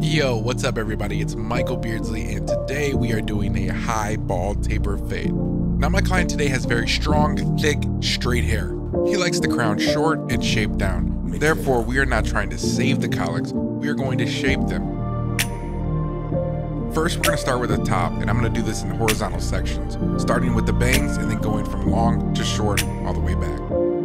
Yo, what's up, everybody? It's Michael Beardsley, and today we are doing a high bald taper fade. Now, my client today has very strong, thick, straight hair. He likes the crown short and shaped down. Therefore, we are not trying to save the cowlicks, we are going to shape them. First, we're going to start with the top, and I'm going to do this in horizontal sections, starting with the bangs and then going from long to short all the way back.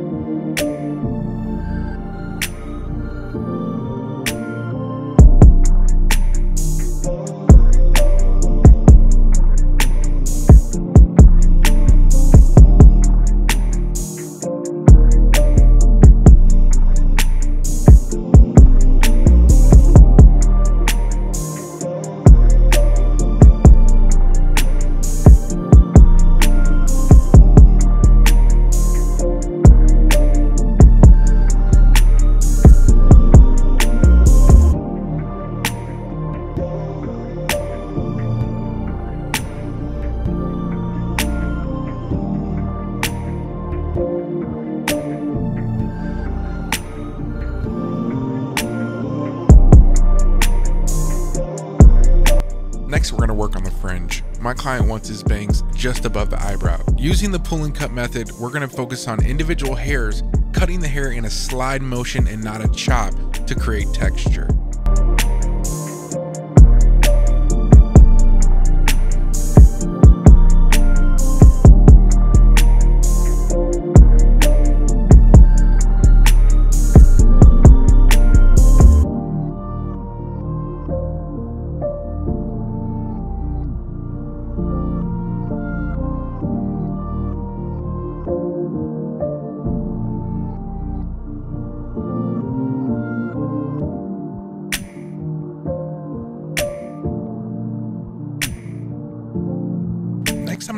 Next, we're to work on the fringe. My client wants his bangs just above the eyebrow. Using the pull and cut method, we're to focus on individual hairs, cutting the hair in a slide motion and not a chop to create texture.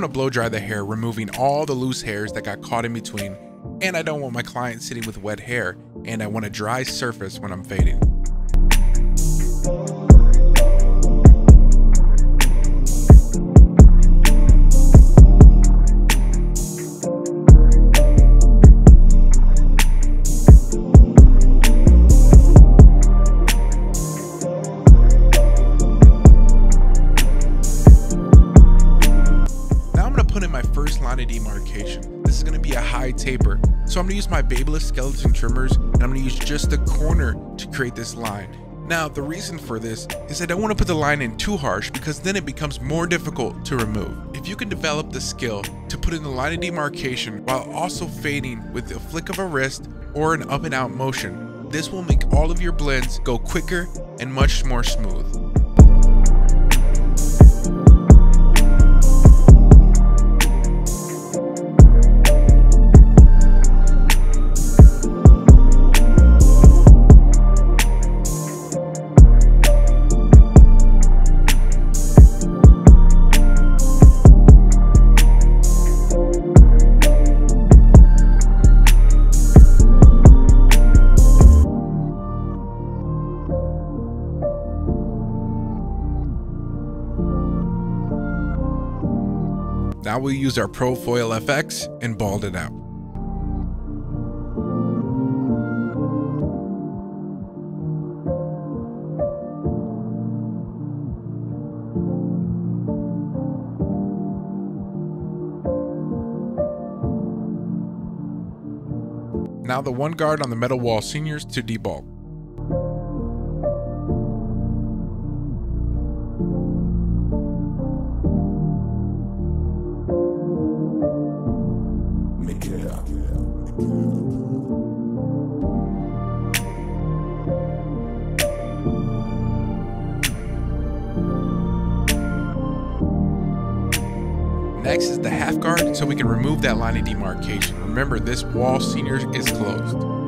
Gonna blow dry the hair, removing all the loose hairs that got caught in between. And I don't want my client sitting with wet hair, and I want a dry surface when I'm fading. So I'm gonna use my Babyliss skeleton trimmers and I'm gonna use just the corner to create this line. Now the reason for this is I don't wanna put the line in too harsh because then it becomes more difficult to remove. If you can develop the skill to put in the line of demarcation while also fading with the flick of a wrist or an up and out motion, this will make all of your blends go quicker and much more smooth. Now we'll use our Pro Foil FX and bald it out. Now the one guard on the metal Wahl Seniors to debulk. Next is the half guard so we can remove that line of demarcation. Remember this Wahl Senior is closed.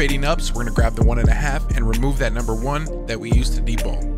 Fading up, so we're gonna grab the one and a half and remove that number one that we used to debulk.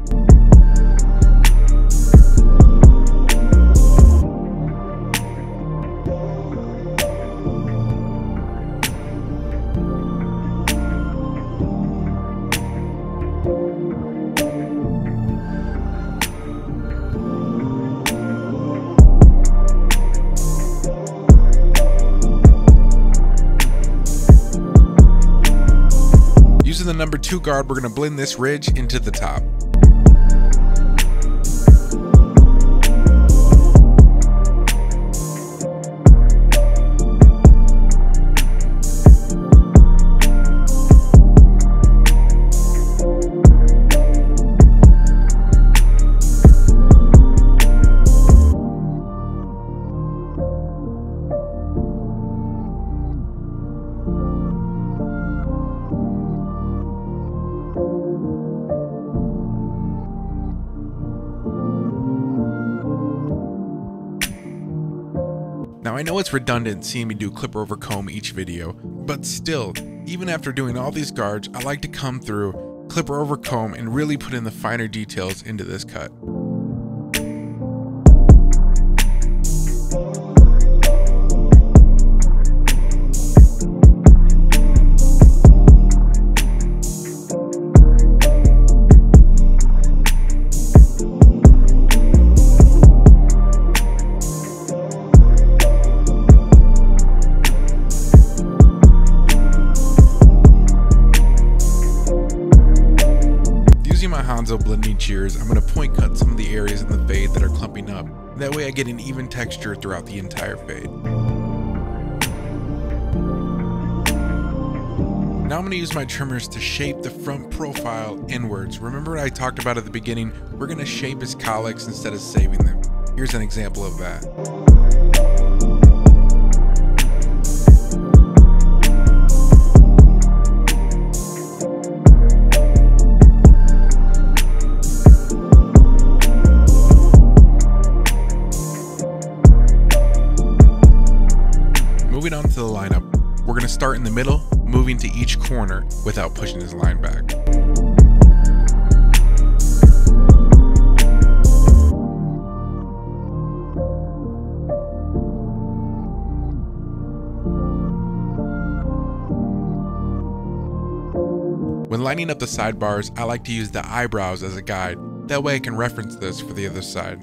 Using the number 2 guard, we're going to blend this ridge into the top. Now I know it's redundant seeing me do clipper over comb each video, but still, even after doing all these guards, I like to come through, clipper over comb, and really put in the finer details into this cut. Hanzo blending shears, I'm going to point cut some of the areas in the fade that are clumping up. That way I get an even texture throughout the entire fade. Now I'm going to use my trimmers to shape the front profile inwards. Remember what I talked about at the beginning? We're going to shape his cowlicks instead of saving them. Here's an example of that. Start in the middle, moving to each corner without pushing his line back. When lining up the sidebars, I like to use the eyebrows as a guide. That way I can reference this for the other side.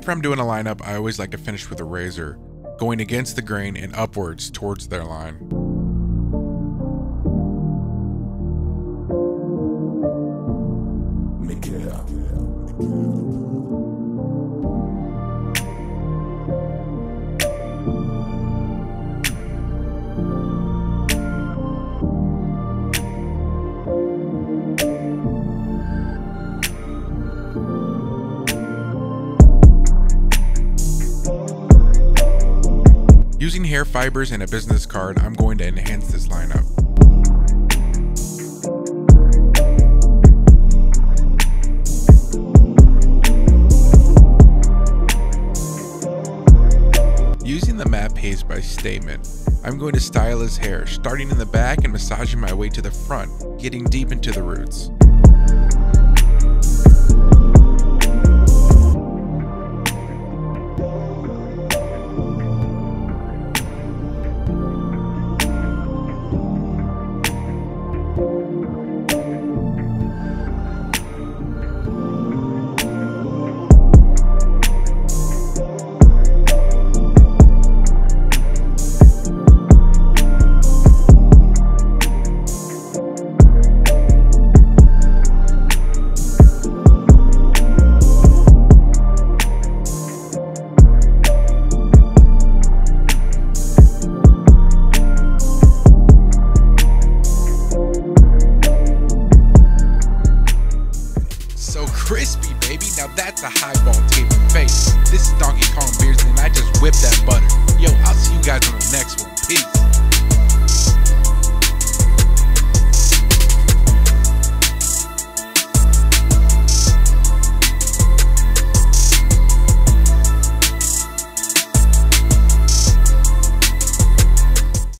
After I'm doing a lineup, I always like to finish with a razor, going against the grain and upwards towards their line. Using hair fibers and a business card, I'm going to enhance this lineup. Using the matte paste by Statement, I'm going to style his hair, starting in the back and massaging my way to the front, getting deep into the roots. whip that butt.